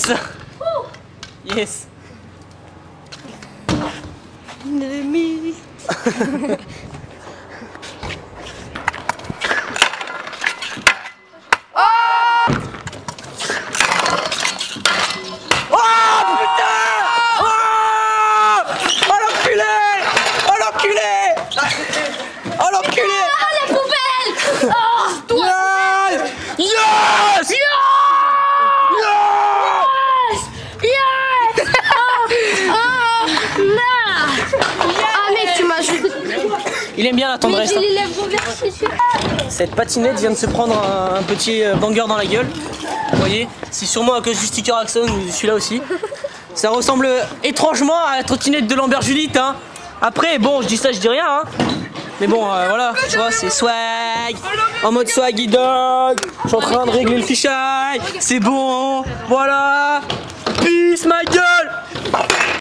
Yes. Yes Il aime bien la tendresse. hein. les lèvres ouvertes, c'est sûr. Cette patinette vient de se prendre un, un petit euh, banger dans la gueule. Vous voyez C'est sûrement à cause du sticker Axon, celui-là aussi. Ça ressemble étrangement à la trottinette de Lambert Judith. Hein. Après, bon, je dis ça, je dis rien. Hein. Mais bon, euh, voilà, tu vois, c'est swag. En mode swaggy dog. Je suis en train de régler le fichaille. C'est bon. Voilà. Peace, ma gueule.